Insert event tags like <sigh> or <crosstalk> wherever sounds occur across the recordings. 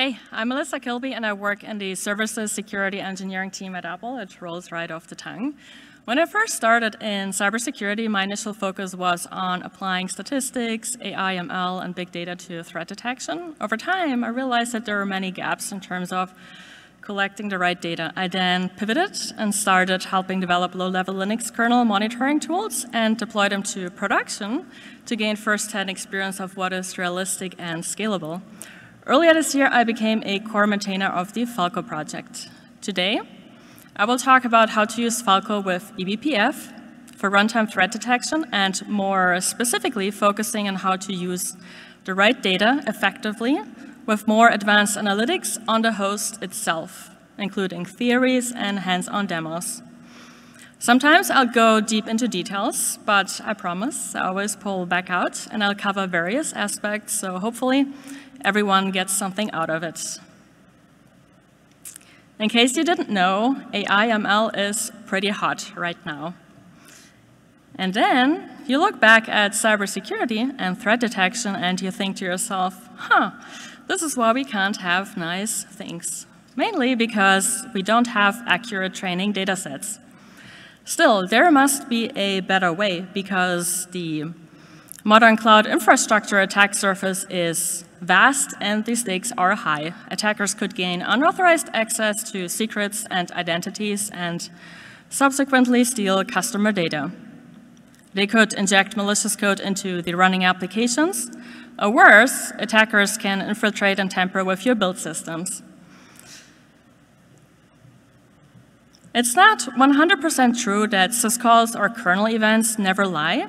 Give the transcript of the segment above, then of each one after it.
Hey, I'm Melissa Kilby, and I work in the Services Security Engineering team at Apple. It rolls right off the tongue. When I first started in cybersecurity, my initial focus was on applying statistics, AI, ML, and big data to threat detection. Over time, I realized that there were many gaps in terms of collecting the right data. I then pivoted and started helping develop low-level Linux kernel monitoring tools and deploy them to production to gain first-hand experience of what is realistic and scalable. Earlier this year, I became a core maintainer of the Falco project. Today, I will talk about how to use Falco with eBPF for runtime threat detection and more specifically focusing on how to use the right data effectively with more advanced analytics on the host itself, including theories and hands-on demos. Sometimes I'll go deep into details, but I promise I always pull back out and I'll cover various aspects, so hopefully everyone gets something out of it. In case you didn't know, AI/ML is pretty hot right now. And then you look back at cybersecurity and threat detection and you think to yourself, huh, this is why we can't have nice things. Mainly because we don't have accurate training data sets. Still, there must be a better way because the modern cloud infrastructure attack surface is vast and the stakes are high. Attackers could gain unauthorized access to secrets and identities and subsequently steal customer data. They could inject malicious code into the running applications, or worse, attackers can infiltrate and tamper with your build systems. It's not 100% true that syscalls or kernel events never lie.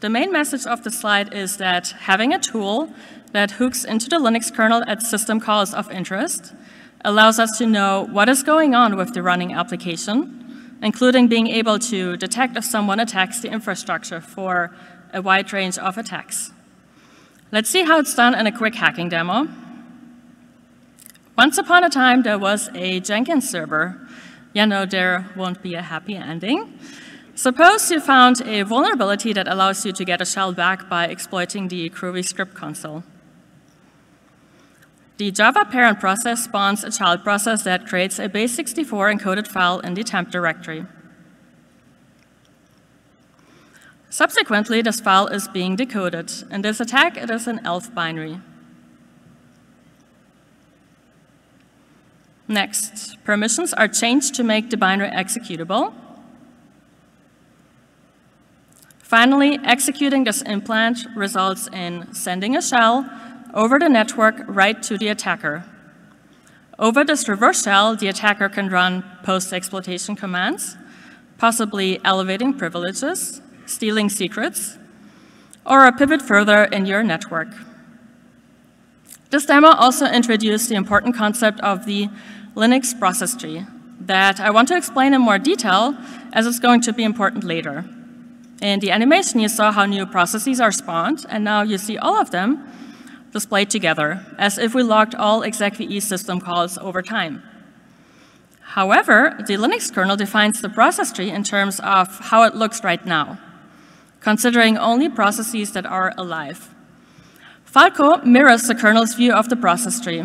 The main message of the slide is that having a tool that hooks into the Linux kernel at system calls of interest allows us to know what is going on with the running application, including being able to detect if someone attacks the infrastructure for a wide range of attacks. Let's see how it's done in a quick hacking demo. Once upon a time, there was a Jenkins server. You know, there won't be a happy ending. Suppose you found a vulnerability that allows you to get a shell back by exploiting the Groovy script console. The Java parent process spawns a child process that creates a base64 encoded file in the temp directory. Subsequently, this file is being decoded. In this attack, it is an ELF binary. Next, permissions are changed to make the binary executable. Finally, executing this implant results in sending a shell over the network right to the attacker. Over this reverse shell, the attacker can run post-exploitation commands, possibly elevating privileges, stealing secrets, or a pivot further in your network. This demo also introduced the important concept of the Linux process tree that I want to explain in more detail as it's going to be important later. In the animation, you saw how new processes are spawned, and now you see all of them displayed together, as if we logged all execve system calls over time. However, the Linux kernel defines the process tree in terms of how it looks right now, considering only processes that are alive. Falco mirrors the kernel's view of the process tree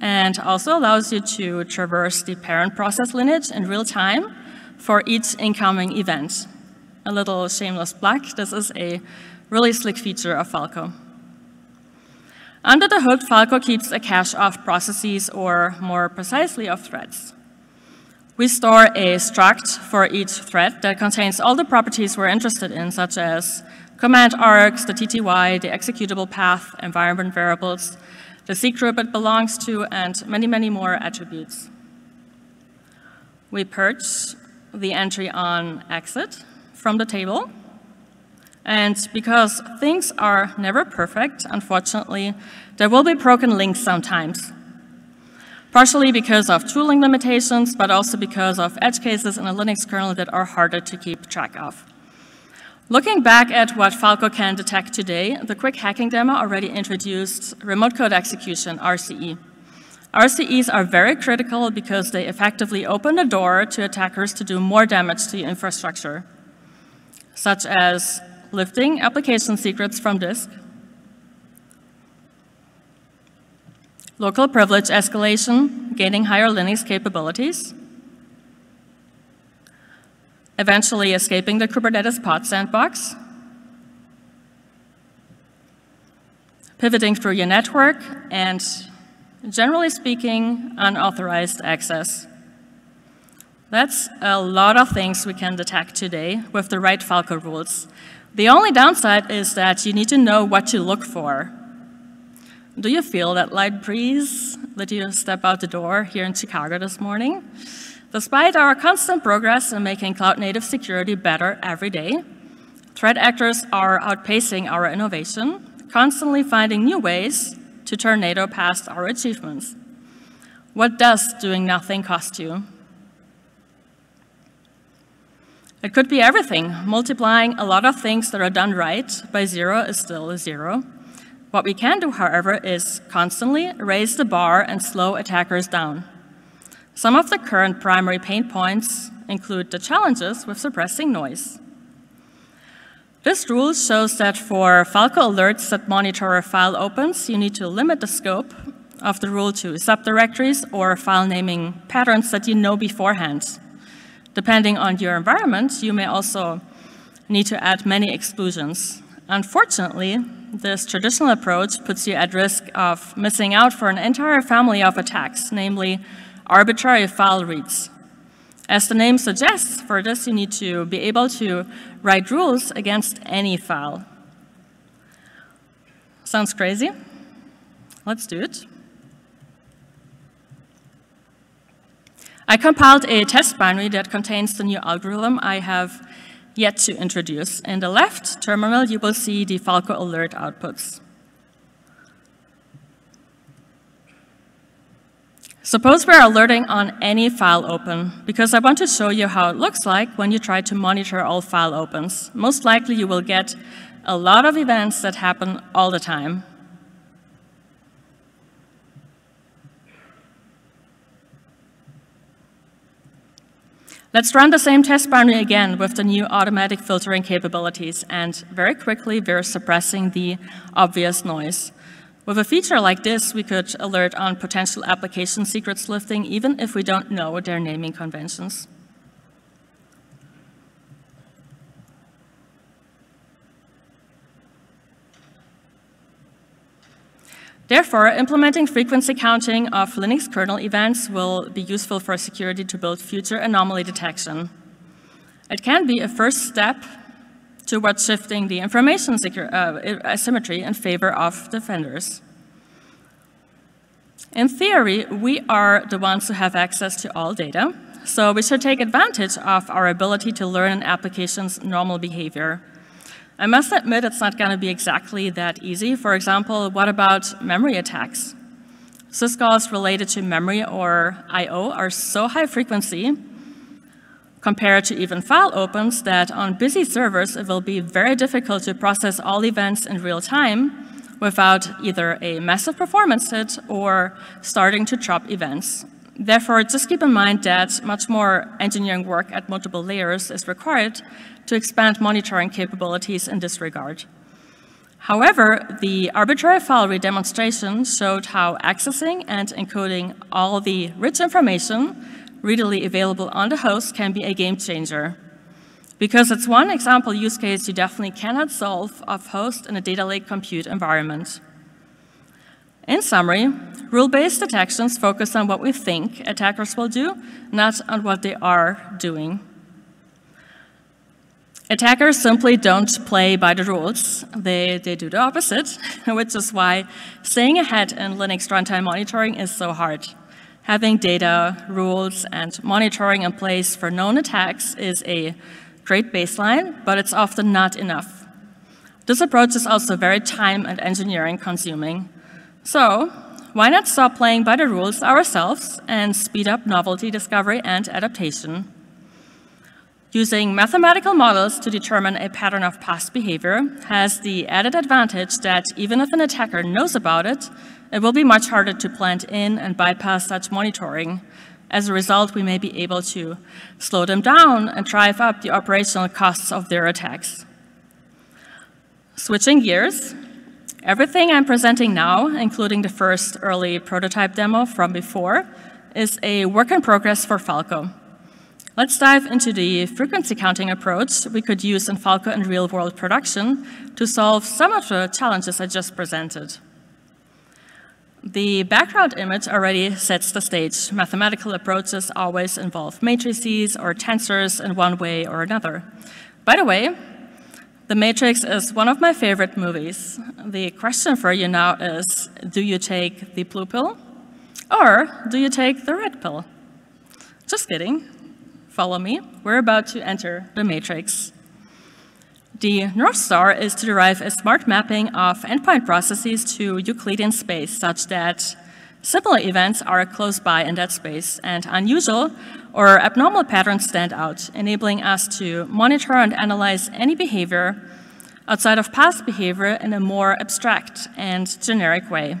and also allows you to traverse the parent process lineage in real time for each incoming event. A little shameless plug, this is a really slick feature of Falco. Under the hood, Falco keeps a cache of processes, or more precisely, of threads. We store a struct for each thread that contains all the properties we're interested in, such as command args, the TTY, the executable path, environment variables, the C group it belongs to, and many, many more attributes. We purge the entry on exit from the table, and because things are never perfect, unfortunately, there will be broken links sometimes. Partially because of tooling limitations, but also because of edge cases in a Linux kernel that are harder to keep track of. Looking back at what Falco can detect today, the quick hacking demo already introduced remote code execution, RCE. RCEs are very critical because they effectively open the door to attackers to do more damage to the infrastructure, such as lifting application secrets from disk, local privilege escalation, gaining higher Linux capabilities, eventually escaping the Kubernetes pod sandbox, pivoting through your network, and generally speaking, unauthorized access. That's a lot of things we can detect today with the right Falco rules. The only downside is that you need to know what to look for. Do you feel that light breeze that you step out the door here in Chicago this morning? Despite our constant progress in making cloud-native security better every day, threat actors are outpacing our innovation, constantly finding new ways to turn NATO past our achievements. What does doing nothing cost you? It could be everything. Multiplying a lot of things that are done right by zero is still a zero. What we can do, however, is constantly raise the bar and slow attackers down. Some of the current primary pain points include the challenges with suppressing noise. This rule shows that for Falco alerts that monitor a file opens, you need to limit the scope of the rule to subdirectories or file naming patterns that you know beforehand. Depending on your environment, you may also need to add many exclusions. Unfortunately, this traditional approach puts you at risk of missing out for an entire family of attacks, namely arbitrary file reads. As the name suggests, for this you need to be able to write rules against any file. Sounds crazy? Let's do it. I compiled a test binary that contains the new algorithm I have yet to introduce. In the left terminal, you will see the Falco alert outputs. Suppose we're alerting on any file open, because I want to show you how it looks like when you try to monitor all file opens. Most likely you will get a lot of events that happen all the time. Let's run the same test binary again with the new automatic filtering capabilities, and very quickly we're suppressing the obvious noise. With a feature like this, we could alert on potential application secrets lifting even if we don't know their naming conventions. Therefore, implementing frequency counting of Linux kernel events will be useful for security to build future anomaly detection. It can be a first step towards shifting the information uh, asymmetry in favor of defenders. In theory, we are the ones who have access to all data, so we should take advantage of our ability to learn an application's normal behavior. I must admit it's not going to be exactly that easy. For example, what about memory attacks? syscalls related to memory or I.O. are so high frequency compared to even file opens that on busy servers it will be very difficult to process all events in real time without either a massive performance hit or starting to drop events. Therefore, just keep in mind that much more engineering work at multiple layers is required to expand monitoring capabilities in this regard. However, the arbitrary file read demonstration showed how accessing and encoding all the rich information readily available on the host can be a game changer. Because it's one example use case you definitely cannot solve off host in a data lake compute environment. In summary, rule-based detections focus on what we think attackers will do, not on what they are doing. Attackers simply don't play by the rules. They, they do the opposite, <laughs> which is why staying ahead in Linux runtime monitoring is so hard. Having data, rules, and monitoring in place for known attacks is a great baseline, but it's often not enough. This approach is also very time and engineering consuming. So why not stop playing by the rules ourselves and speed up novelty discovery and adaptation? Using mathematical models to determine a pattern of past behavior has the added advantage that even if an attacker knows about it, it will be much harder to plant in and bypass such monitoring. As a result, we may be able to slow them down and drive up the operational costs of their attacks. Switching gears, Everything I'm presenting now, including the first early prototype demo from before, is a work in progress for Falco. Let's dive into the frequency counting approach we could use in Falco in real-world production to solve some of the challenges I just presented. The background image already sets the stage. Mathematical approaches always involve matrices or tensors in one way or another. By the way, The Matrix is one of my favorite movies. The question for you now is, do you take the blue pill or do you take the red pill? Just kidding. Follow me. We're about to enter the Matrix. The North Star is to derive a smart mapping of endpoint processes to Euclidean space such that similar events are close by in that space and unusual or abnormal patterns stand out, enabling us to monitor and analyze any behavior outside of past behavior in a more abstract and generic way.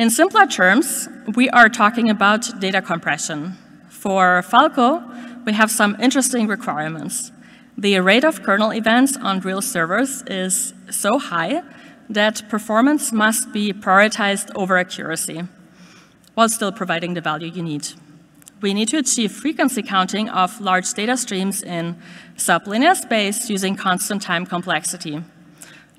In simpler terms, we are talking about data compression. For Falco, we have some interesting requirements. The rate of kernel events on real servers is so high that performance must be prioritized over accuracy, while still providing the value you need. We need to achieve frequency counting of large data streams in sublinear space using constant time complexity.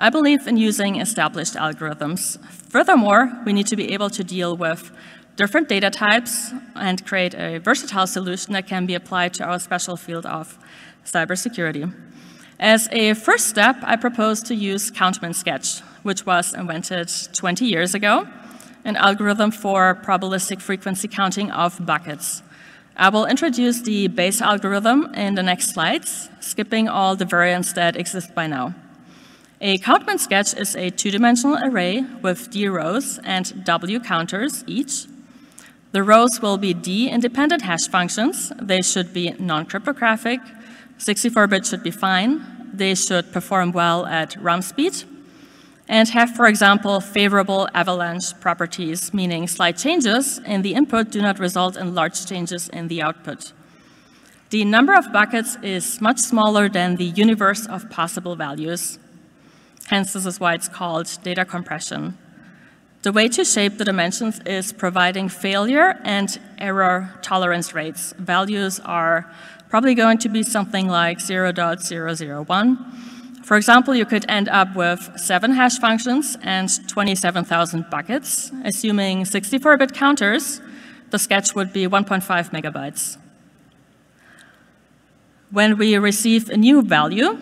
I believe in using established algorithms. Furthermore, we need to be able to deal with different data types and create a versatile solution that can be applied to our special field of cybersecurity. As a first step, I propose to use Count-Min Sketch, which was invented 20 years ago, an algorithm for probabilistic frequency counting of buckets. I will introduce the base algorithm in the next slides, skipping all the variants that exist by now. A Count-Min sketch is a two-dimensional array with d rows and w counters each. The rows will be d-independent hash functions. They should be non-cryptographic, 64-bit should be fine. They should perform well at RAM speed and have, for example, favorable avalanche properties, meaning slight changes in the input do not result in large changes in the output. The number of buckets is much smaller than the universe of possible values. Hence, this is why it's called data compression. The way to shape the dimensions is providing failure and error tolerance rates. Values are probably going to be something like 0.001. For example, you could end up with seven hash functions and 27,000 buckets. Assuming 64-bit counters, the sketch would be 1.5 megabytes. When we receive a new value,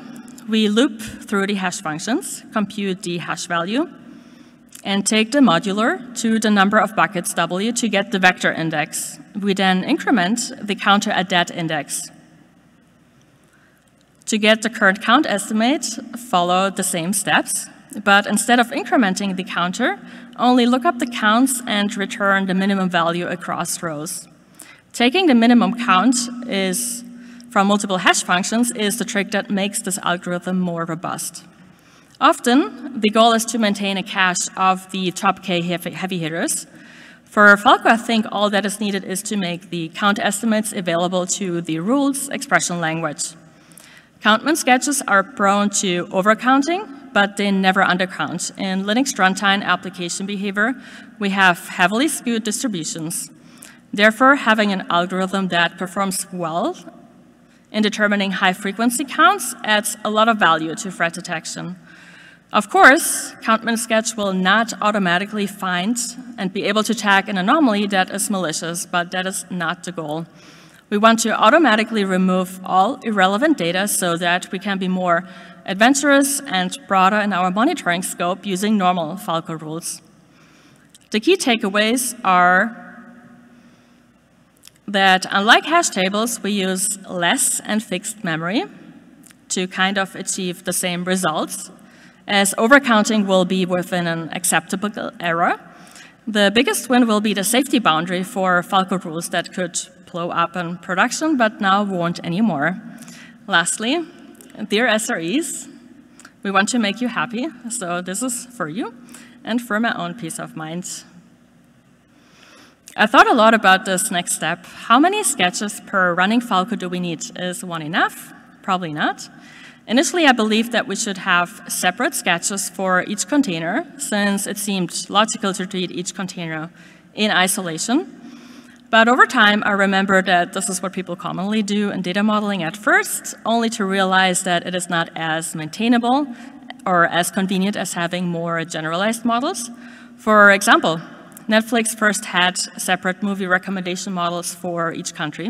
we loop through the hash functions, compute the hash value, and take the modular to the number of buckets W to get the vector index. We then increment the counter at that index. To get the current count estimate, follow the same steps, but instead of incrementing the counter, only look up the counts and return the minimum value across rows. Taking the minimum count is from multiple hash functions is the trick that makes this algorithm more robust. Often, the goal is to maintain a cache of the top K heavy hitters. For Falco, I think all that is needed is to make the count estimates available to the rules expression language. Count-Min sketches are prone to overcounting, but they never undercount. In Linux runtime application behavior, we have heavily skewed distributions. Therefore, having an algorithm that performs well in determining high frequency counts adds a lot of value to threat detection. Of course, Count-Min Sketch will not automatically find and be able to tag an anomaly that is malicious, but that is not the goal. We want to automatically remove all irrelevant data so that we can be more adventurous and broader in our monitoring scope using normal Falco rules. The key takeaways are that unlike hash tables, we use less and fixed memory to kind of achieve the same results, as overcounting will be within an acceptable error. The biggest win will be the safety boundary for Falco rules that could blow up in production, but now won't anymore. Lastly, dear SREs, we want to make you happy, so this is for you and for my own peace of mind. I thought a lot about this next step. How many sketches per running Falco do we need? Is one enough? Probably not. Initially, I believed that we should have separate sketches for each container, since it seemed logical to treat each container in isolation. But over time, I remembered that this is what people commonly do in data modeling at first, only to realize that it is not as maintainable or as convenient as having more generalized models. For example, Netflix first had separate movie recommendation models for each country,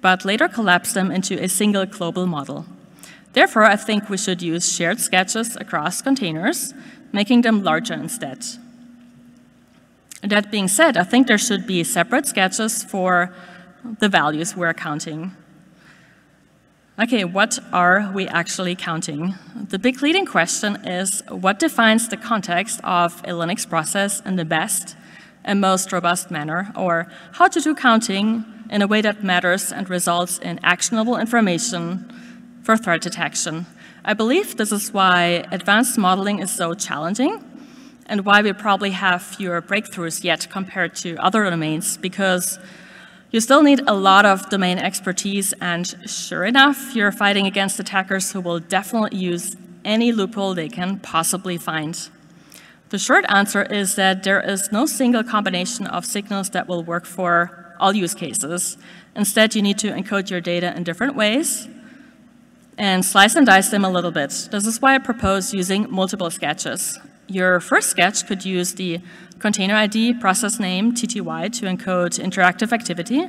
but later collapsed them into a single global model. Therefore, I think we should use shared sketches across containers, making them larger instead. That being said, I think there should be separate sketches for the values we're counting. Okay, what are we actually counting? The big leading question is what defines the context of a Linux process in the best and most robust manner, or how to do counting in a way that matters and results in actionable information for threat detection. I believe this is why advanced modeling is so challenging and why we probably have fewer breakthroughs yet compared to other domains, because you still need a lot of domain expertise, and sure enough, you're fighting against attackers who will definitely use any loophole they can possibly find. The short answer is that there is no single combination of signals that will work for all use cases. Instead, you need to encode your data in different ways, and slice and dice them a little bit. This is why I propose using multiple sketches. Your first sketch could use the container ID, process name, TTY to encode interactive activity,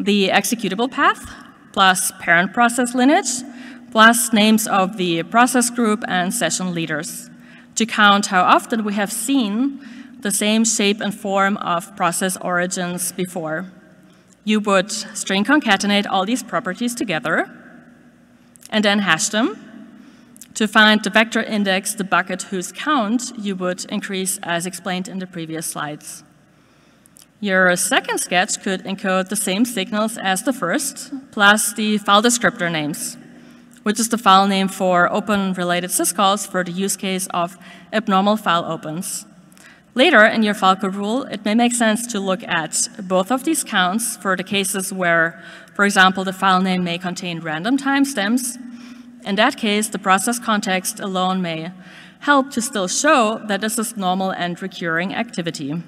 the executable path, plus parent process lineage, plus names of the process group and session leaders, to count how often we have seen the same shape and form of process origins before. You would string concatenate all these properties together, and then hash them. To find the vector index, the bucket whose count you would increase as explained in the previous slides. Your second sketch could encode the same signals as the first, plus the file descriptor names, which is the file name for open-related syscalls for the use case of abnormal file opens. Later in your Falco rule, it may make sense to look at both of these counts for the cases where, for example, the file name may contain random timestamps. In that case, the process context alone may help to still show that this is normal and recurring activity.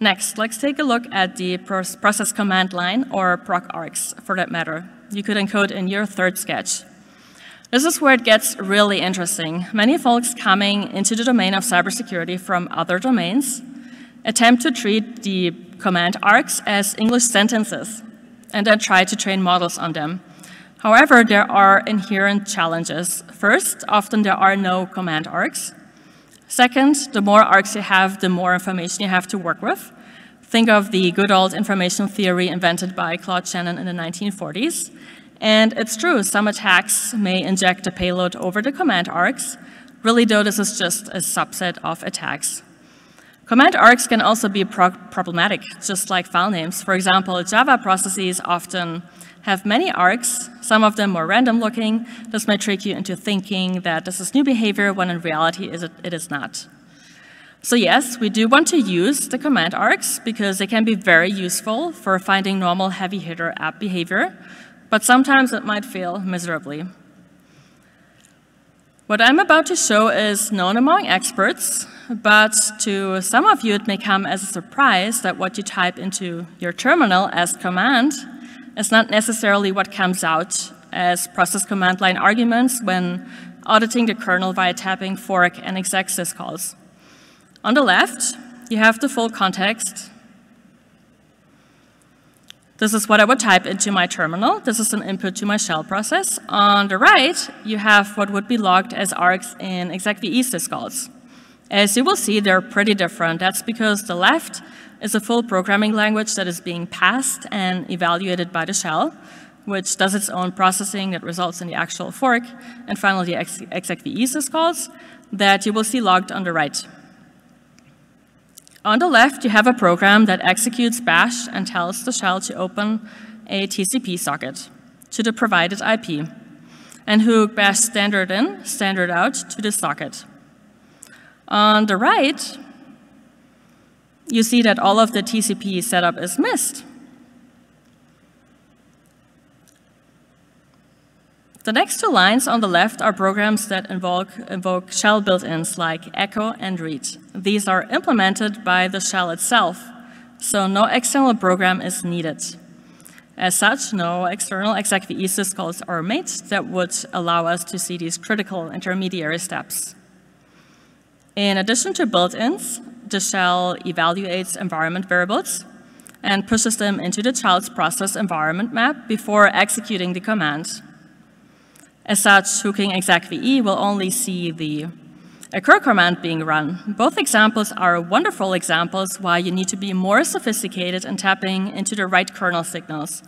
Next, let's take a look at the process command line, or proc args for that matter. You could encode in your third sketch. This is where it gets really interesting. Many folks coming into the domain of cybersecurity from other domains attempt to treat the command args as English sentences and then try to train models on them. However, there are inherent challenges. First, often there are no command args. Second, the more args you have, the more information you have to work with. Think of the good old information theory invented by Claude Shannon in the 1940s. And it's true, some attacks may inject a payload over the command args. Really, though, this is just a subset of attacks. Command args can also be pro problematic, just like file names. For example, Java processes often have many args, some of them more random looking. This may trick you into thinking that this is new behavior when in reality it is not. So yes, we do want to use the command args because they can be very useful for finding normal heavy hitter app behavior but sometimes it might fail miserably. What I'm about to show is known among experts, but to some of you it may come as a surprise that what you type into your terminal as command is not necessarily what comes out as process command line arguments when auditing the kernel via tapping fork and exec syscalls. On the left, you have the full context this is what I would type into my terminal. This is an input to my shell process. On the right, you have what would be logged as args in execve syscalls. As you will see, they're pretty different. That's because the left is a full programming language that is being passed and evaluated by the shell, which does its own processing that results in the actual fork, and finally the execve syscalls that you will see logged on the right. On the left, you have a program that executes bash and tells the shell to open a TCP socket to the provided IP and hook bash standard in, standard out to the socket. On the right, you see that all of the TCP setup is missed. The next two lines on the left are programs that invoke, invoke shell built-ins like echo and read. These are implemented by the shell itself, so no external program is needed. As such, no external execve syscalls are made that would allow us to see these critical intermediary steps. In addition to built-ins, the shell evaluates environment variables and pushes them into the child's process environment map before executing the command. As such, hooking execve will only see the occur command being run. Both examples are wonderful examples why you need to be more sophisticated in tapping into the right kernel signals.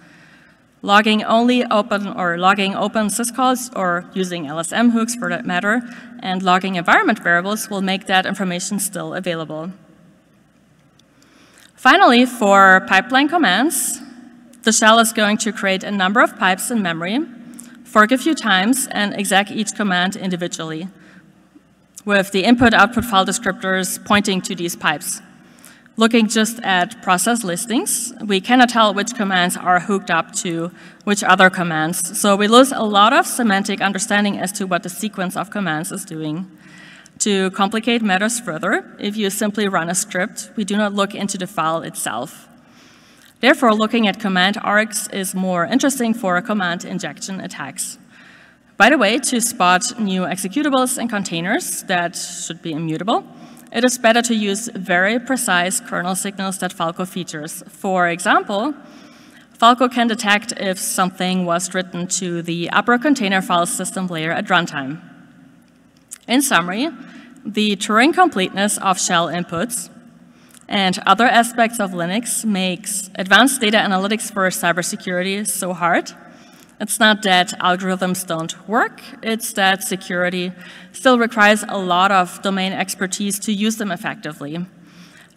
Logging only open or logging open syscalls or using LSM hooks for that matter, and logging environment variables will make that information still available. Finally, for pipeline commands, the shell is going to create a number of pipes in memory, fork a few times, and exec each command individually with the input-output file descriptors pointing to these pipes. Looking just at process listings, we cannot tell which commands are hooked up to which other commands, so we lose a lot of semantic understanding as to what the sequence of commands is doing. To complicate matters further, if you simply run a script, we do not look into the file itself. Therefore, looking at command args is more interesting for a command injection attacks. By the way, to spot new executables and containers that should be immutable, it is better to use very precise kernel signals that Falco features. For example, Falco can detect if something was written to the upper container file system layer at runtime. In summary, the Turing completeness of shell inputs and other aspects of Linux makes advanced data analytics for cybersecurity so hard it's not that algorithms don't work, it's that security still requires a lot of domain expertise to use them effectively.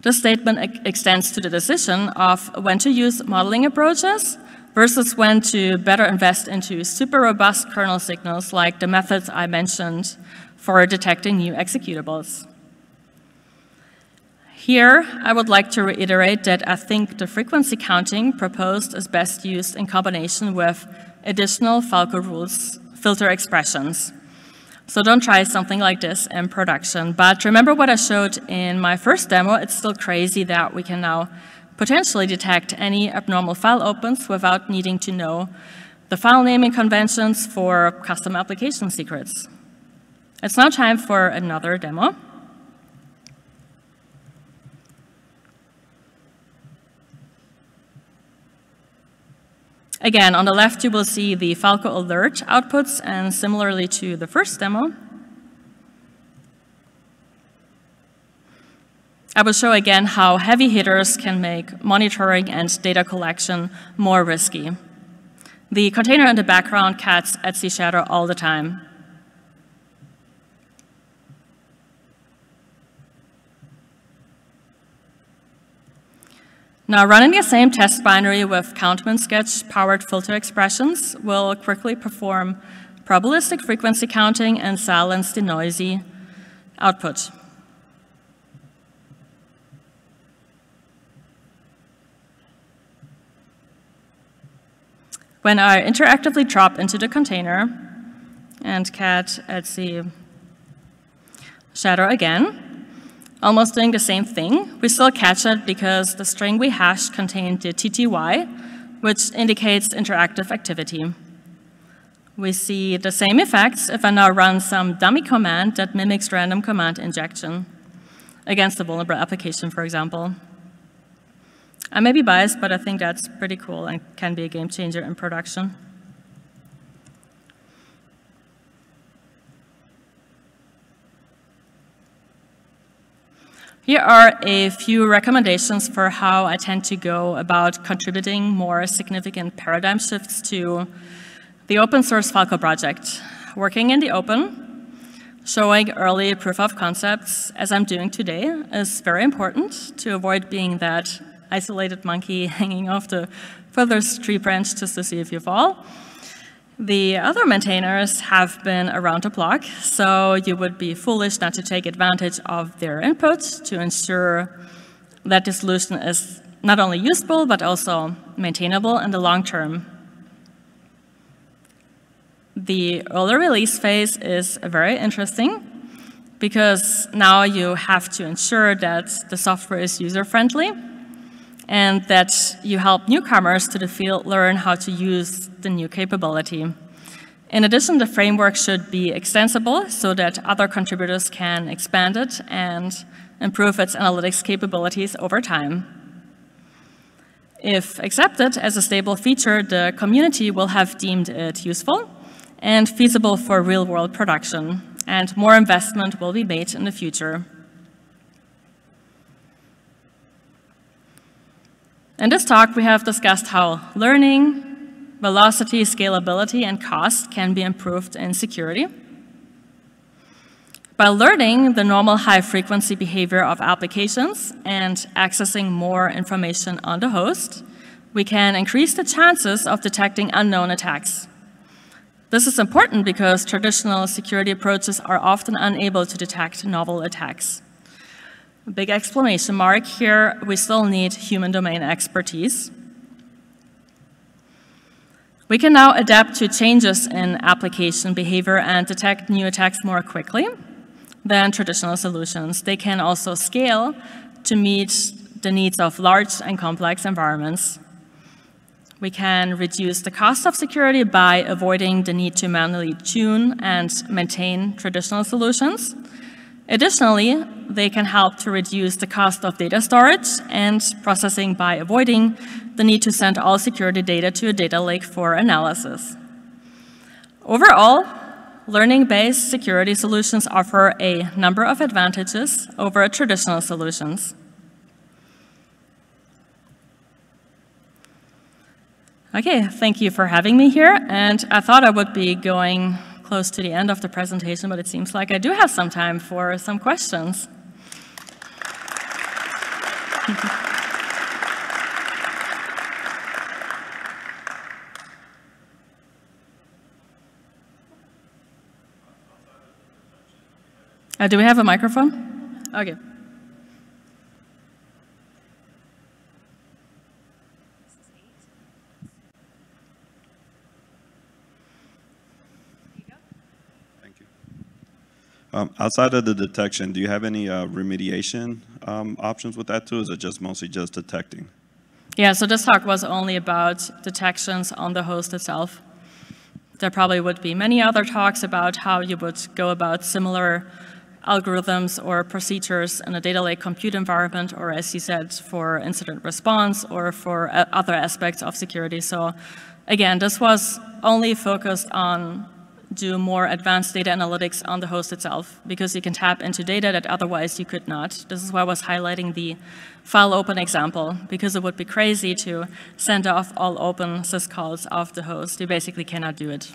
This statement extends to the decision of when to use modeling approaches versus when to better invest into super robust kernel signals like the methods I mentioned for detecting new executables. Here, I would like to reiterate that I think the frequency counting proposed is best used in combination with additional Falco rules filter expressions. So don't try something like this in production. But remember what I showed in my first demo, it's still crazy that we can now potentially detect any abnormal file opens without needing to know the file naming conventions for custom application secrets. It's now time for another demo. Again, on the left, you will see the Falco alert outputs, and similarly to the first demo, I will show again how heavy hitters can make monitoring and data collection more risky. The container in the background cats etc/shadow all the time. Now, running the same test binary with Count-Min sketch powered filter expressions will quickly perform probabilistic frequency counting and silence the noisy output. When I interactively drop into the container and cat Etsy shadow again, almost doing the same thing. We still catch it because the string we hashed contained the TTY, which indicates interactive activity. We see the same effects if I now run some dummy command that mimics random command injection against a vulnerable application, for example. I may be biased, but I think that's pretty cool and can be a game changer in production. Here are a few recommendations for how I tend to go about contributing more significant paradigm shifts to the open source Falco project. Working in the open, showing early proof of concepts, as I'm doing today, is very important to avoid being that isolated monkey <laughs> hanging off the furthest tree branch just to see if you fall. The other maintainers have been around the block, so you would be foolish not to take advantage of their inputs to ensure that the solution is not only useful, but also maintainable in the long term. The early release phase is very interesting because now you have to ensure that the software is user-friendly and that you help newcomers to the field learn how to use the new capability. In addition, the framework should be extensible so that other contributors can expand it and improve its analytics capabilities over time. If accepted as a stable feature, the community will have deemed it useful and feasible for real-world production, and more investment will be made in the future. In this talk, we have discussed how learning, velocity, scalability, and cost can be improved in security. By learning the normal high-frequency behavior of applications and accessing more information on the host, we can increase the chances of detecting unknown attacks. This is important because traditional security approaches are often unable to detect novel attacks. Big exclamation mark here, we still need human domain expertise. We can now adapt to changes in application behavior and detect new attacks more quickly than traditional solutions. They can also scale to meet the needs of large and complex environments. We can reduce the cost of security by avoiding the need to manually tune and maintain traditional solutions. Additionally, they can help to reduce the cost of data storage and processing by avoiding the need to send all security data to a data lake for analysis. Overall, learning-based security solutions offer a number of advantages over traditional solutions. Okay, thank you for having me here. And I thought I would be going close to the end of the presentation, but it seems like I do have some time for some questions. <laughs> uh, do we have a microphone? Okay. Um, outside of the detection, do you have any uh, remediation um, options with that too? Is it just mostly just detecting? Yeah, so this talk was only about detections on the host itself. There probably would be many other talks about how you would go about similar algorithms or procedures in a data lake compute environment, or as you said, for incident response or for uh, other aspects of security. So again, this was only focused on do more advanced data analytics on the host itself because you can tap into data that otherwise you could not. This is why I was highlighting the file open example because it would be crazy to send off all open syscalls off the host. You basically cannot do it.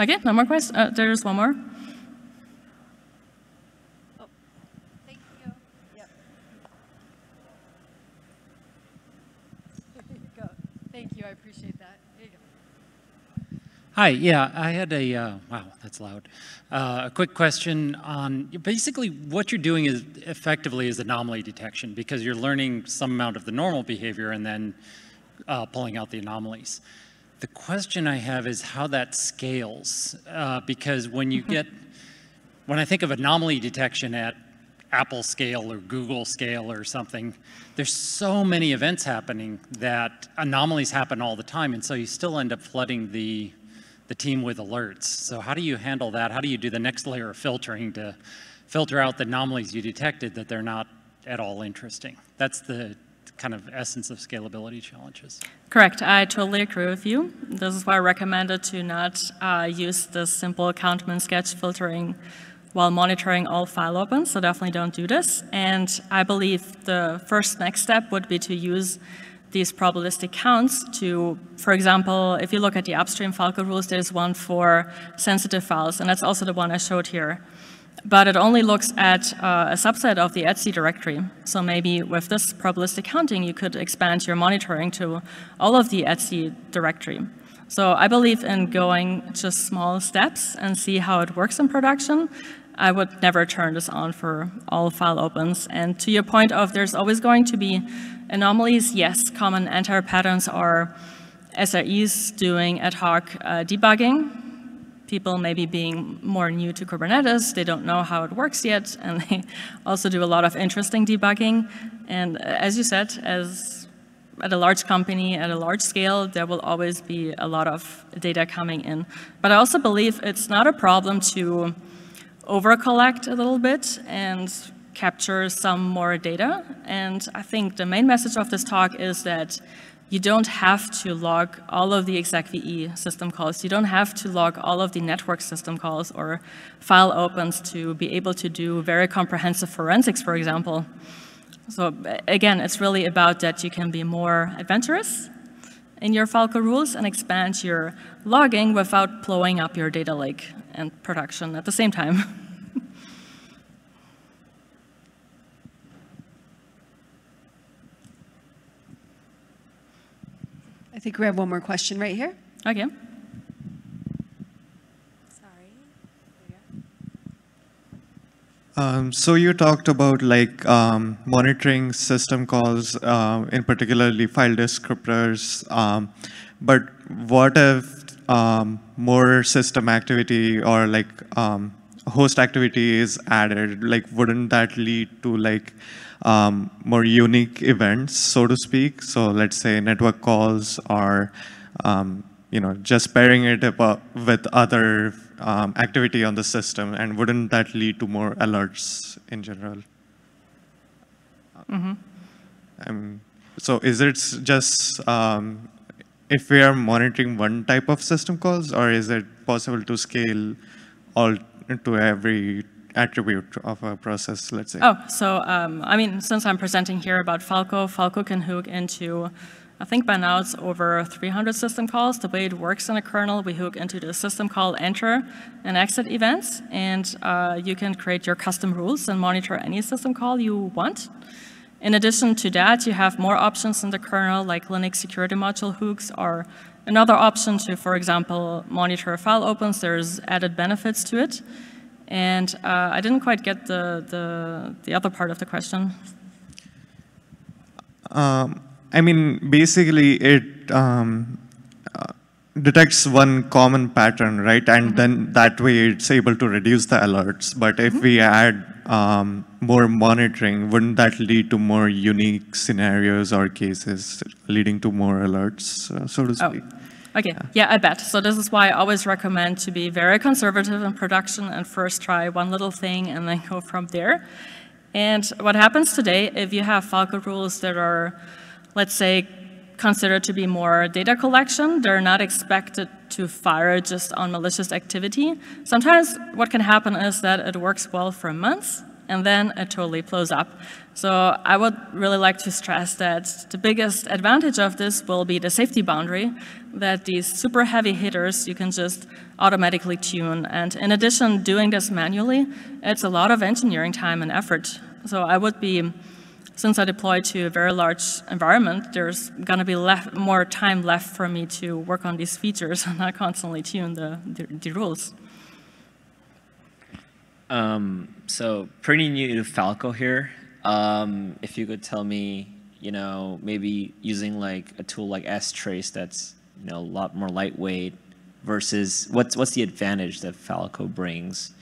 Okay, no more questions? Uh, there's one more. Thank you. Thank you, I appreciate that. Hi, yeah, I had a, uh, wow, that's loud. Uh, a quick question on, basically what you're doing is effectively is anomaly detection because you're learning some amount of the normal behavior and then uh, pulling out the anomalies. The question I have is how that scales, uh, because when you get, when I think of anomaly detection at Apple scale or Google scale or something, there's so many events happening that anomalies happen all the time, and so you still end up flooding the, the team with alerts. So how do you handle that? How do you do the next layer of filtering to filter out the anomalies you detected that they're not at all interesting? That's the kind of essence of scalability challenges. Correct. I totally agree with you. This is why I recommended to not uh, use the simple Count-Min sketch filtering while monitoring all file opens, so definitely don't do this. And I believe the first next step would be to use these probabilistic counts to, for example, if you look at the upstream Falco rules, there's one for sensitive files, and that's also the one I showed here. But it only looks at uh, a subset of the etc directory. So maybe with this probabilistic counting, you could expand your monitoring to all of the etc directory. So I believe in going just small steps and see how it works in production. I would never turn this on for all file opens. And to your point of there's always going to be anomalies, yes, common anti patterns are SREs doing ad hoc uh, debugging. People maybe being more new to Kubernetes, they don't know how it works yet, <laughs> and they also do a lot of interesting debugging. And uh, as you said, as at a large company, at a large scale, there will always be a lot of data coming in. But I also believe it's not a problem to over-collect a little bit and capture some more data. And I think the main message of this talk is that you don't have to log all of the execve system calls. You don't have to log all of the network system calls or file opens to be able to do very comprehensive forensics, for example. So again, it's really about that you can be more adventurous in your Falco rules and expand your logging without blowing up your data lake and production at the same time. <laughs> I think we have one more question right here. okay. Um, so you talked about like um, monitoring system calls, uh, in particularly file descriptors. Um, but what if um, more system activity or like um, host activity is added? Like, wouldn't that lead to like um, more unique events, so to speak? So let's say network calls or you know, just pairing it up with other um, activity on the system, and wouldn't that lead to more alerts in general? Mm -hmm. um, so is it just um, if we are monitoring one type of system calls, or is it possible to scale all to every attribute of a process, let's say? Oh, so um, I mean, since I'm presenting here about Falco, Falco can hook into I think by now it's over 300 system calls. The way it works in a kernel, we hook into the system call enter and exit events, and uh, you can create your custom rules and monitor any system call you want. In addition to that, you have more options in the kernel, like Linux security module hooks, or another option to, for example, monitor file opens. There's added benefits to it. And uh, I didn't quite get the, the, the other part of the question. Um, I mean, basically, it um, uh, detects one common pattern, right? And mm -hmm. then that way it's able to reduce the alerts. But if mm -hmm. we add um, more monitoring, wouldn't that lead to more unique scenarios or cases leading to more alerts, uh, so to oh, speak? Oh. Okay, yeah. yeah, I bet. So this is why I always recommend to be very conservative in production and first try one little thing and then <laughs> go from there. And what happens today, if you have Falco rules that are let's say, considered to be more data collection. They're not expected to fire just on malicious activity. Sometimes what can happen is that it works well for months, and then it totally blows up. So I would really like to stress that the biggest advantage of this will be the safety boundary, that these super heavy hitters you can just automatically tune. And in addition, doing this manually, it's a lot of engineering time and effort. So I would be since I deploy to a very large environment, there's going to be left, more time left for me to work on these features <laughs> and not constantly tune the, the, the rules. Um, so pretty new to Falco here. Um, if you could tell me, you know, maybe using like a tool like S-Trace that's, you know, a lot more lightweight versus what's, what's the advantage that Falco brings?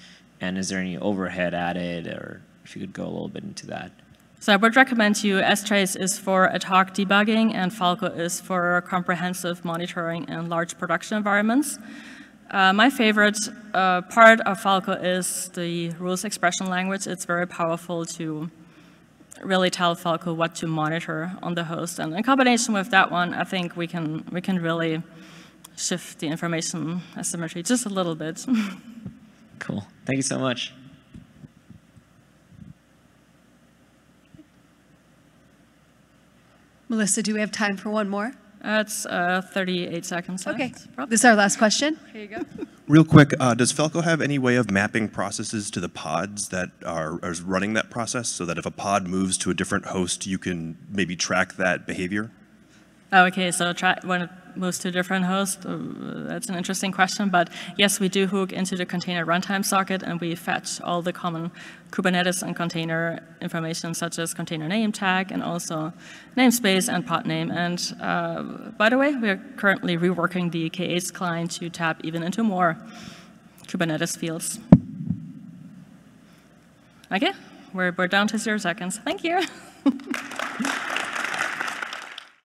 And is there any overhead added or if you could go a little bit into that? So I would recommend to you S-Trace is for ad hoc debugging and Falco is for comprehensive monitoring in large production environments. Uh, my favorite uh, part of Falco is the rules expression language. It's very powerful to really tell Falco what to monitor on the host. And in combination with that one, I think we can, we can really shift the information asymmetry just a little bit. <laughs> cool. Thank you so much. Melissa, do we have time for one more? It's uh, 38 seconds left. Okay, Rob? this is our last question. Here you go. Real quick, uh, does Falco have any way of mapping processes to the pods that are, are running that process so that if a pod moves to a different host, you can maybe track that behavior? Oh, okay, so try, when it moves to a different host, uh, that's an interesting question, but yes, we do hook into the container runtime socket and we fetch all the common Kubernetes and container information such as container name tag and also namespace and pod name. And uh, by the way, we're currently reworking the K8 client to tap even into more Kubernetes fields. Okay, we're, we're down to zero seconds. Thank you. <laughs>